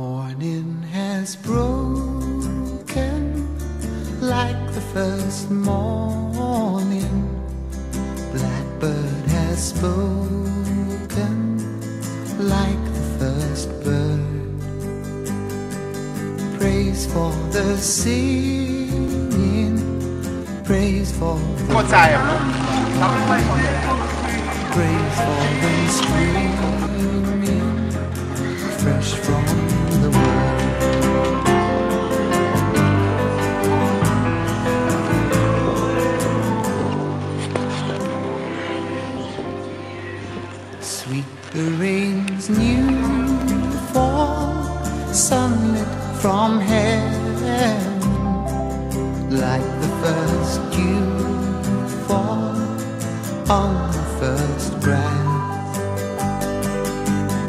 Morning has broken like the first morning. Blackbird has spoken like the first bird. Praise for the singing, praise for the. Praise for the screaming. Sweet the rain's new fall, sunlit from heaven, like the first dew fall on the first grass.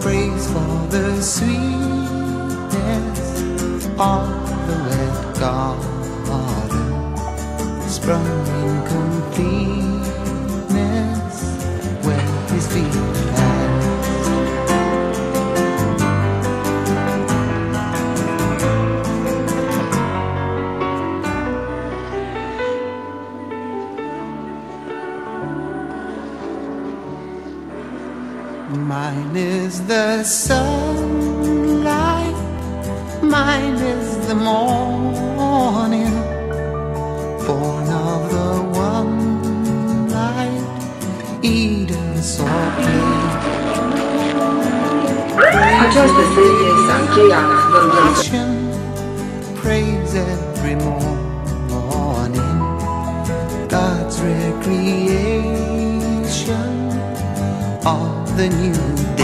Praise for the sweetness of the wet garden, sprung in completeness feet. Mine is the sunlight, mine is the morning, praise every morning, God's recreation of the new